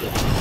Yeah.